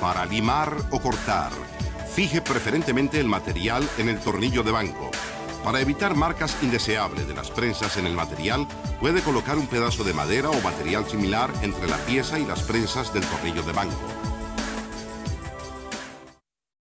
Para limar o cortar, fije preferentemente el material en el tornillo de banco. Para evitar marcas indeseables de las prensas en el material, puede colocar un pedazo de madera o material similar entre la pieza y las prensas del tornillo de banco.